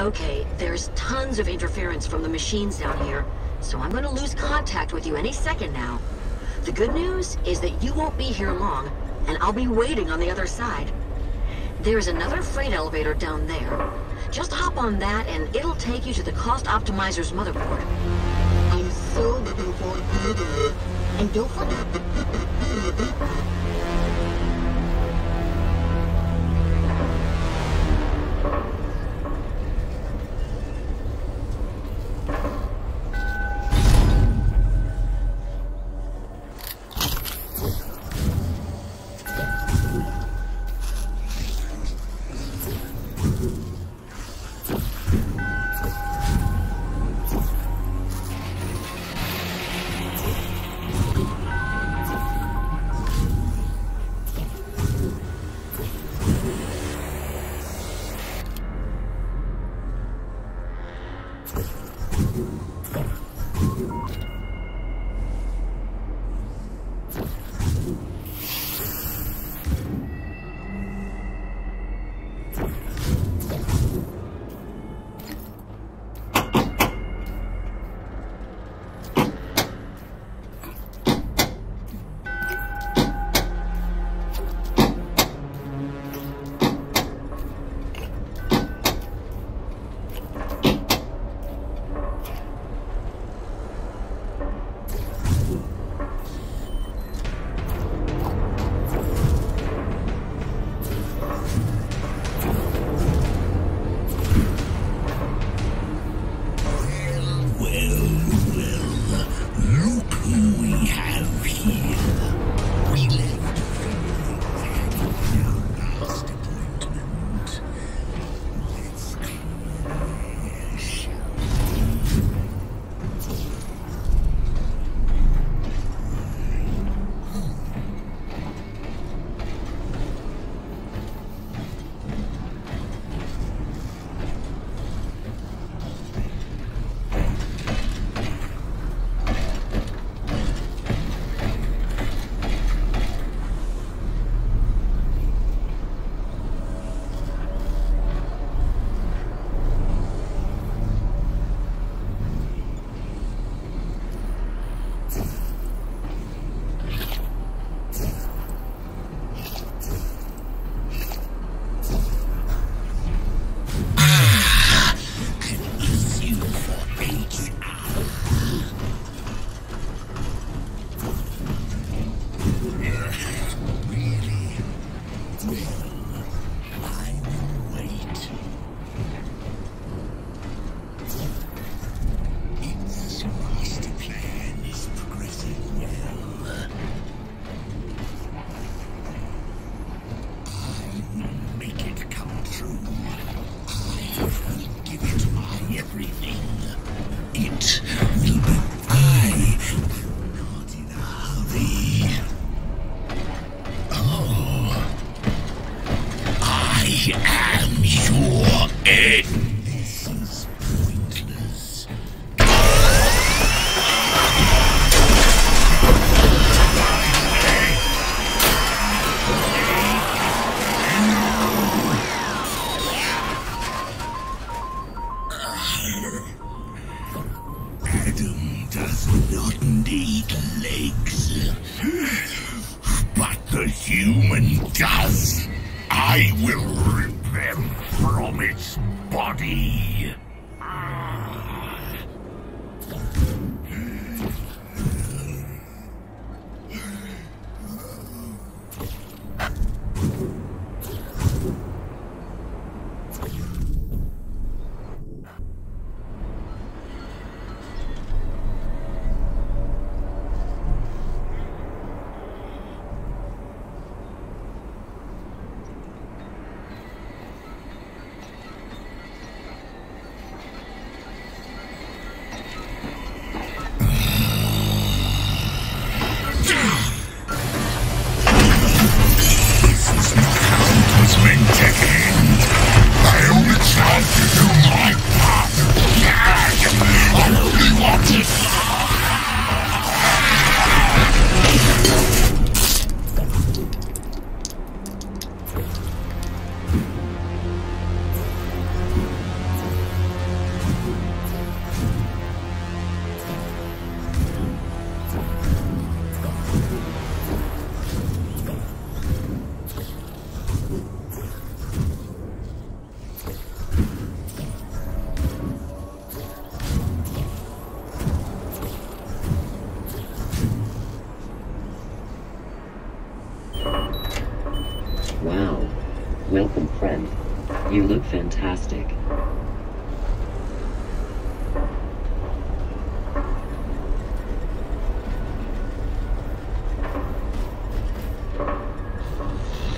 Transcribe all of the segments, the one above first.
Okay, there's tons of interference from the machines down here, so I'm gonna lose contact with you any second now. The good news is that you won't be here long, and I'll be waiting on the other side. There's another freight elevator down there. Just hop on that and it'll take you to the Cost Optimizer's motherboard. I'm so. And don't forget... Human does. I will rip them from its body. Friend. You look fantastic.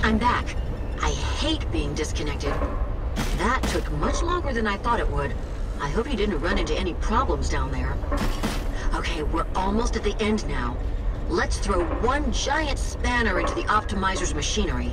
I'm back. I hate being disconnected. That took much longer than I thought it would. I hope you didn't run into any problems down there. Okay, we're almost at the end now. Let's throw one giant spanner into the optimizer's machinery.